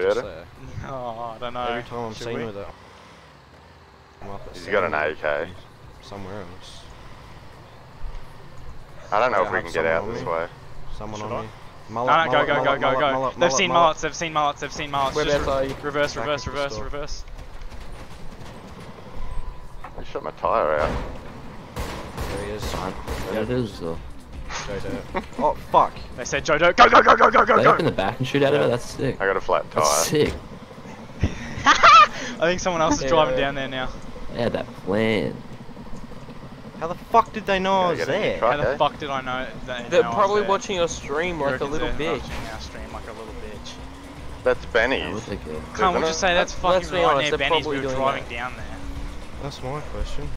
shoot just at it? there. Oh, I don't know. Every time I'm Should seen we? with it, I'm up at He's got an AK. Somewhere else. I don't know Yeah, if we can get out this me. way. Someone Should on I? me. No, Mullet, no, go, mullet, go, go, mullet, go, mullet, go. mullet, They've mullet, seen mullet. mullets, they've seen mullets, they've seen mullets. Whereabouts Just are re- you? reverse, Back reverse, reverse, store. reverse. I shot my tyre out. There he is. There it is though. Go there. oh fuck! They said Jojo, go, go, go, go, go, go, Lay up in the back and shoot out of it. That's sick. I got a flat That's sick. I think someone else is Yeah. driving down there now. They had that plan. How the fuck did they know I was Gotta get in the there? truck. How the Okay. fuck did I know that They're no, I was probably there? watching your stream like a little bitch. watching our stream like a little bitch. That's That Benny's. was like a- Can't we just it? say that's Let's fucking be right honest, near Benny's? We probably were driving that. down there. That's my question.